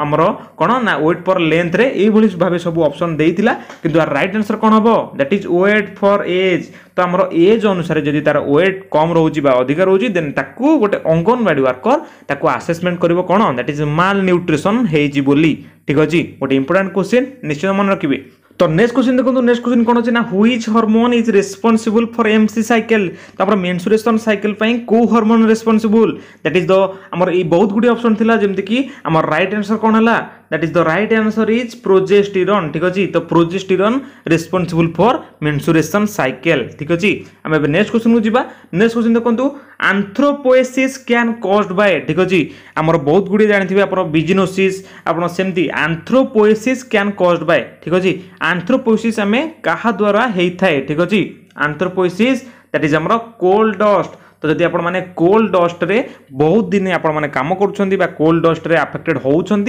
আমার কোণ না ওয়েট ফর লেন্থরে এইভাবে ভাবে সব অপসন দিয়েছিল কিন্তু আর রাইট আনসর কোণ হব that is weight for age তো আমার এজ অনুসারে যদি তার ওয়েট কম রয়েছে বা অধিক রয়েছে দেন তাকে গোটে অঙ্গনবাড়ি ওয়ার্কর তাকে আসেসমেন্ট করব কোণ দ্যাট ইজ মাল নিউট্রিশন হয়েছি বলি ঠিক আছে গোটে ইম্পর্টাট কোশ্চিন নিশ্চিত মনে রাখবে তো নেক্সট কোশ্চিন দেখুন নেক্সট কোশ্চিন কোণ অছে না which hormone is responsible for MC cycle তারপর মেনসুরেসন সাইকেল পাই কেউ hormone responsible that is the আমার এই বহুত গুড়ি অপশন লা যেমতি কি আমার রাইট আনসর কোণ হলা that is the right answer is progesterone ठीक अछि तो progesterone responsible for menstruation cycle ठीक अछि हम एबे नेक्स्ट क्वेश्चन को जिबा नेक्स्ट क्वेश्चन देखंतु anthroposis can caused by ठीक अछि हमर बहुत गुडी जानथिबे आपन बिजनोसिस आपन सेमति anthroposis can caused by ठीक अछि anthroposis हमें कहा द्वारा हेई थाए ठीक अछि anthroposis that is हमर coal dust তো যদি আপনার কোল ডস্টরে বহুত দিন আপনার কাম করছেন বা কোল ডস্টরে আফেক্টেড হচ্ছেন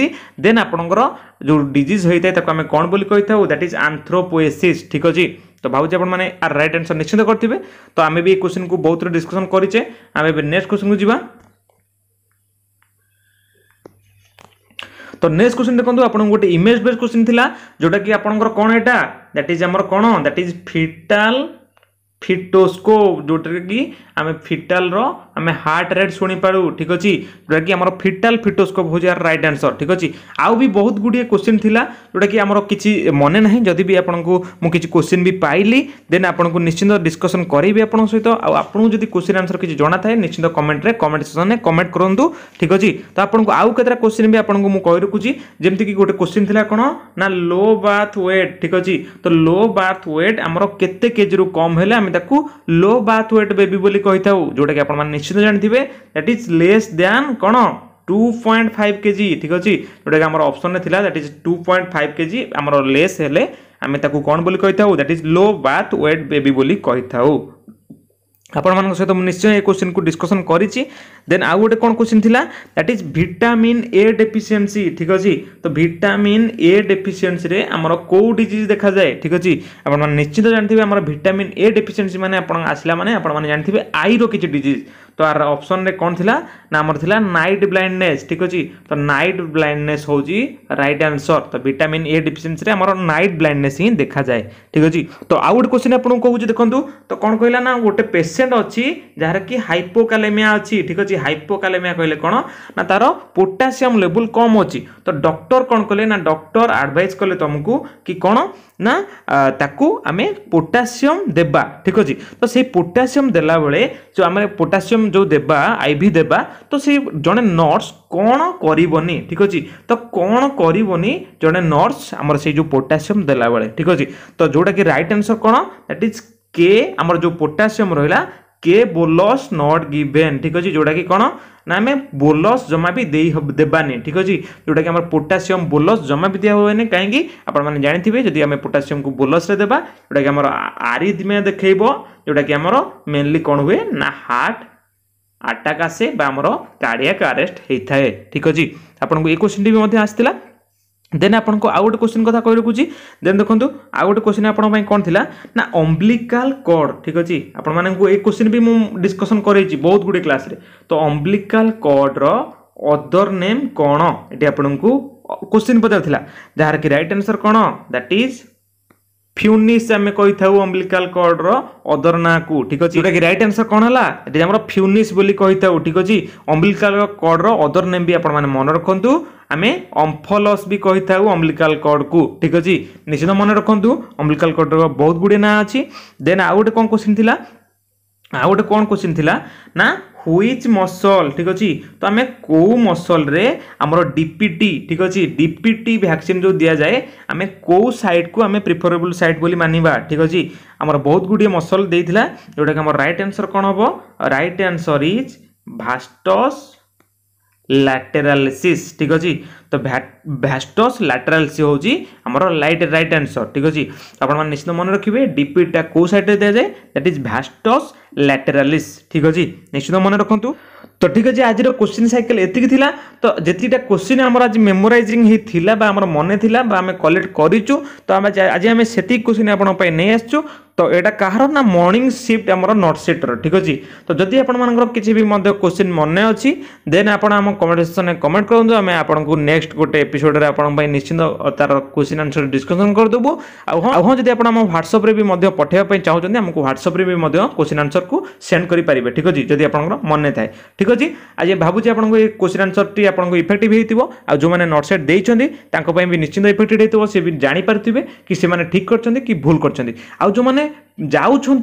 দেন আপনার যে ডিজিজ হয়ে থাকে তাকে আমি কম বলে কইথাও দ্যাট ইজ আন্থ্রোপোয়েসিস ঠিক আছে তো ভাবুছি আপনার আর রাইট আনসর নিশ্চিত করবে তো আমি বি এই কোশ্চিন কু বহুত ডিসকসন করছে আমি এবার নেক্সট কোশ্চিন কু যা তো নেক্সট কোশ্চিন দেখুন আপনার গোটে ইমেজ বেস কোশ্চিন লা যেটা কি আপনার কোণ এটা দ্যাট ইজ আমার কোণ দ্যাট ইজ ফিটাল फिटोस्कोप जोटा कि आम फिटाल रो आम हार्ट रेट शुणिपारू ठीक अच्छे जोटा कि फिटाल फिटोस्कोप हूँ यार रईट आंसर ठीक अच्छे आउ भी बहुत गुड़े क्वेश्चन था जोटा कि आम किसी मन ना जदि भी आपको मुझे क्वेश्चन भी पाइली देन आपको निश्चिंत डिस्कसन करी आप सहित आपको जब क्वेश्चन आंसर किसी जना था निश्चिंत कमेंट कमेंट सेक्शन में कमेंट करूँ ठीक अच्छे तो आपको आउ कतरा क्वेश्चन भी आपको मुझे कही रखुच्छी जमीक गोटे क्वेश्चन थी कौन ना लो बार्थ वेट ठीक अच्छे तो लो बार्थ वेट आमर केते केजी रु कम है लो बार्थ वेट बेबी बोली कही था जोटा कि आप ନିଶ୍ଚିତ ଜାଣିଥିବେ ଦ୍ୟାଟ୍ ଇଜ୍ ଲେସ୍ ଦ୍ୟାନ୍ କ'ଣ ଟୁ ପଏଣ୍ଟ ଫାଇଭ୍ କେଜି ଠିକ୍ ଅଛି ଯେଉଁଟାକି ଆମର ଅପସନ୍ରେ ଥିଲା that is two point five KG ଆମର ଲେସ୍ ହେଲେ ଆମେ ତାକୁ କ'ଣ ବୋଲି କହିଥାଉ that is low birth weight baby ବୋଲି କହିଥାଉ ଆପଣମାନଙ୍କ ସହିତ ମୁଁ ନିଶ୍ଚୟ ଏ କୋଶ୍ଚିନ୍କୁ ଡିସ୍କସନ୍ କରିଛି ଦେନ୍ ଆଉ ଗୋଟେ କ'ଣ କୋଶ୍ଚିନ୍ ଥିଲା that is vitamin A deficiency ଠିକ୍ ଅଛି ତ ଭିଟାମିନ୍ ଏ ଡେଫିସିଏନ୍ସିରେ ଆମର କେଉଁ ଡିଜିଜ୍ ଦେଖାଯାଏ ଠିକ୍ ଅଛି ଆପଣମାନେ ନିଶ୍ଚିତ ଜାଣିଥିବେ ଆମର ଭିଟାମିନ୍ ଏ ଡେଫିସିଏନ୍ସି ମାନେ ଆପଣ ଆସିଲା ମାନେ ଆପଣମାନେ ଜାଣିଥିବେ ଆଇର କିଛି ଡିଜିଜ୍ তো ଆର ଅପସନ୍ରେ କ'ଣ ଥିଲା ନା ଆମର ଥିଲା ନାଇଟ୍ ବ୍ଲାଇଣ୍ଡନେସ୍ ଠିକ୍ ଅଛି ତ ନାଇଟ୍ ବ୍ଲାଇଣ୍ଡନେସ୍ ହେଉଛି ରାଇଟ୍ ଆନ୍ସର୍ ତ ଭିଟାମିନ୍ ଏ ଡିଫିସିଏନ୍ସିରେ ଆମର ନାଇଟ୍ ବ୍ଲାଇଣ୍ଡନେସ୍ ହିଁ ଦେଖାଯାଏ ଠିକ୍ ଅଛି ତ ଆଉ ଗୋଟେ କ୍ୱେଶ୍ଚିନ୍ ଆପଣଙ୍କୁ କହୁଛି ଦେଖନ୍ତୁ ତ କ'ଣ କହିଲା ନା ଗୋଟେ ପେସେଣ୍ଟ ଅଛି ଯାହାର କି ହାଇପୋକାଲେମିଆ ଅଛି ଠିକ୍ ଅଛି ହାଇପୋକାଲେମିଆ କହିଲେ କ'ଣ ନା ତାର ପୋଟାସିୟମ୍ ଲେବୁଲ୍ କମ୍ ଅଛି ତ ଡକ୍ଟର କ'ଣ କଲେ ନା ଡକ୍ଟର ଆଡ଼ଭାଇସ୍ କଲେ ତୁମକୁ କି କ'ଣ ନା ତାକୁ ଆମେ ପୋଟାସିୟମ୍ ଦେବା ଠିକ୍ ଅଛି ତ ସେଇ ପୋଟାସିୟମ୍ ଦେଲାବେଳେ ଯେଉଁ ଆମେ ପୋଟାସିୟମ୍ ଯେଉଁ ଦେବା ଆଇଭି ଦେବା ତ ସେଇ ଜଣେ ନର୍ସ କ'ଣ କରିବନି ଠିକ୍ ଅଛି ତ କ'ଣ କରିବନି ଜଣେ ନର୍ସ ଆମର ସେଇ ଯେଉଁ ପୋଟାସିୟମ୍ ଦେଲାବେଳେ ଠିକ୍ ଅଛି ତ ଯେଉଁଟାକି ରାଇଟ୍ ଆନ୍ସର୍ କ'ଣ ଦ୍ୟାଟ୍ ଇଜ୍ କେ ଆମର ଯେଉଁ ପୋଟାସିୟମ୍ ରହିଲା के बोलस नट गिवेन ठीक अच्छे जोटा कि कौन ना आम बोलस जमा भी दे देवानी ठीक अच्छे जोटा कि पोटासीयम बोलस जमा भी दिया दिवे कहीं आपने जानते जब आम पोटासीयम को बोलस देवा जोटा कि आरिदमे देखेब जोटा कि मेनली कौन हुए ना हार्ट आटाक आसे आम आरेस्ट होता है ठीक अच्छे आपन ये क्वेश्चन टी आ দেন আপনার আউ গোটে কোশ্চিন কথা কই রাখুছি দেন দেখুন আউ গোটে কোশ্চিন আপনার কোণ লা না অম্বলিকাল কর্ড ঠিক আছে আপন মানুষ এই কোশ্চিন বি মু ডিসকসন করাইছি বহুত গুড়ে ক্লাসে তো অম্বলিকাল কর্ডর অদর নেম কোণ এটি আপনার কোশ্চিন পচার যার কি রাইট আনসর কোণ দ্যাট ইজ ফ্ୟୁନିସ୍ ଆମେ କହିଥାଉ ଅମ୍ବିଲିକାଲ କର୍ଡର ଅଦର ନାଁକୁ ଠିକ୍ ଅଛି ଯେଉଁଟାକି ରାଇଟ୍ ଆନ୍ସର୍ କ'ଣ ହେଲା ଏଠି ଆମର ଫ୍ୟୁନିସ୍ ବୋଲି କହିଥାଉ ଠିକ୍ ଅଛି ଅମ୍ବିଲିକାଲ କର୍ଡର ଅଦର ନେମ୍ ବି ଆପଣମାନେ ମନେ ରଖନ୍ତୁ ଆମେ ଅମ୍ଫଲସ୍ ବି କହିଥାଉ ଅମ୍ବିଲିକାଲ କର୍ଡକୁ ଠିକ୍ ଅଛି ନିଶ୍ଚିତ ମନେ ରଖନ୍ତୁ ଅମ୍ବିଲିକାଲ କର୍ଡର ବହୁତ ଗୁଡ଼ିଏ ନାଁ ଅଛି ଦେନ୍ ଆଉ ଗୋଟେ କ'ଣ କୋଶ୍ଚିନ୍ ଥିଲା ଆଉ ଗୋଟେ କ'ଣ କୋଶ୍ଚିନ୍ ଥିଲା ନା হুইচ মসল ঠিক অছি তো আমি কেউ মসলরে আমার ডিপিটি ঠিক অছি ডিপিটি ভ্যাকসিন যে দিয়া যায় আমি কেউ সাইডকু আমি প্রিফরেবল সাইড বলে মানিবা ঠিক অছি আমার বহুত গুড়িয়ে মসল দিয়েছিল যেটাকি আমার রাইট আনসর কম হব right answer is vastus lateralis ଠିକ୍ ଅଛି ତ ଭ୍ୟାଷ୍ଟସ୍ ଲାଟେରାଲ ସି ହେଉଛି ଆମର ଲାଇଟ୍ ରାଇଟ୍ ଆନ୍ସର୍ ଠିକ୍ ଅଛି ଆପଣମାନେ ନିଶ୍ଚିତ ମନେ ରଖିବେ ଡିପିଟା କେଉଁ ସାଇଡ଼୍ରେ ଦିଆଯାଏ ଦ୍ୟାଟ୍ ଇଜ୍ ଭ୍ୟାଷ୍ଟସ୍ ଲାଟେରାଲିସ୍ ଠିକ୍ ଅଛି ନିଶ୍ଚିତ ମନେ ରଖନ୍ତୁ ତ ଠିକ୍ ଅଛି ଆଜିର କୋଶ୍ଚିନ୍ ସାଇକେଲ୍ ଏତିକି ଥିଲା ତ ଯେତିକିଟା କୋଶ୍ଚିନ୍ ଆମର ଆଜି ମେମୋରାଇଜିଂ ହେଇଥିଲା ବା ଆମର ମନେ ଥିଲା ବା ଆମେ କଲେକ୍ଟ କରିଛୁ ତ ଆମେ ଆଜି ଆମେ ସେତିକି କୋଶ୍ଚିନ୍ ଆପଣଙ୍କ ପାଇଁ ନେଇ ଆସିଛୁ তো এটা କାହାର ନା ମର୍ଣ୍ଣିଂ ସିଫ୍ଟ ଆମର ନଟ୍ ସିଟ୍ର ଠିକ୍ ଅଛି ତ ଯଦି ଆପଣମାନଙ୍କର କିଛି ବି ମଧ୍ୟ କୋଶ୍ଚିନ୍ ମନେ ଅଛି ଦେନ୍ ଆପଣ ଆମ କମେଣ୍ଟ ସେକ୍ସନ୍ରେ କମେଣ୍ଟ କରନ୍ତୁ ଆମେ ଆପଣଙ୍କୁ ନେକ୍ସଟ ଗୋଟେ ଏପିସୋଡ଼ରେ ଆପଣଙ୍କ ପାଇଁ ନିଶ୍ଚିନ୍ତ ତା'ର କୋଶ୍ଚିନ୍ ଆନ୍ସର୍ ଡିସ୍କସନ୍ କରିଦେବୁ ଆଉ ହଁ ଆଉ ହଁ ଯଦି ଆପଣ ଆମ ହ୍ୱାଟ୍ସଅପ୍ରେ ବି ମଧ୍ୟ ପଠାଇବା ପାଇଁ ଚାହୁଁଛନ୍ତି ଆମକୁ ହ୍ୱାଟ୍ସଅପ୍ରେ ବି ମଧ୍ୟ କୋଶ୍ଚିନ୍ ଆନ୍ସର୍କୁ ସେଣ୍ଡ କରିପାରିବେ ଠିକ୍ ଅଛି ଯଦି ଆପଣଙ୍କର ମନେ ଥାଏ ଠିକ୍ ଅଛି ଆଜି ଭାବୁଛି ଆପଣଙ୍କୁ ଏ କୋଶ୍ଚିନ୍ ଆନ୍ସର୍ଟି ଆପଣଙ୍କୁ ଇଫେକ୍ଟିଭ୍ ହେଇଥିବ ଆଉ ଯେଉଁମାନେ ନଟ୍ ସେଟ୍ ଦେଇଛନ୍ତି ତାଙ୍କ ପାଇଁ ବି ନିଶ୍ଚିନ୍ତ ଇଫେକ୍ଟିଭ୍ ହେଇଥିବ ସେ ବି ଜାଣିପାରିଥିବେ କି ସେମାନେ ଠିକ୍ କରିଛନ୍ତି କି ଭୁଲ କରିଛନ୍ତି ଆଉ ଯେଉଁମାନେ যাচ্ছেন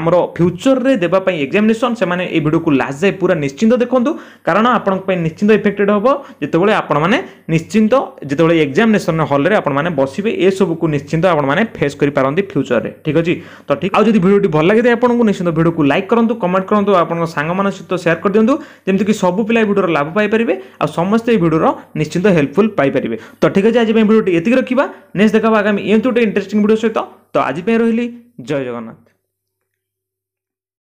আমার ফ্যুচর্রে দেওয়া এক্সামিনেসন সে এই ভিডিওকে লাস্ট যায় পুরা নিশ্চিন্ত দেখুন কারণ আপনার নিশ্চিন্ত ইফেক্টেড হব যেত আপনার নিশ্চিন্ত যেত এক্সামিনেসন হলরে আপনার বসবে এসবুক নিশ্চিন্ত আপনার ফেস করে পারতে ফ্যুচর্রে ঠিক আছে তো ঠিক আছে যদি ভিডিওটি ভাল লাগে আপনার নিশ্চিন্ত ভিডিওকে লাইক করতু কমেন্ট করতু আপনার সাং মান সহ সেয়ার করে দিও যেমন কি সব পিলা এই ভিডিওর লাভ পাইপারে আসে এই ভিডিওর নিশ্চিন্ত হেল্পফুল পাইপারে তো ঠিক আছে আজ ভিডিওটি এত রাখা নেক্সট দেখা আগামী এমন গোটে ইন্টারেস্টিং ভিডিও সহ তো আজ রহলি জয় জগন্নাথ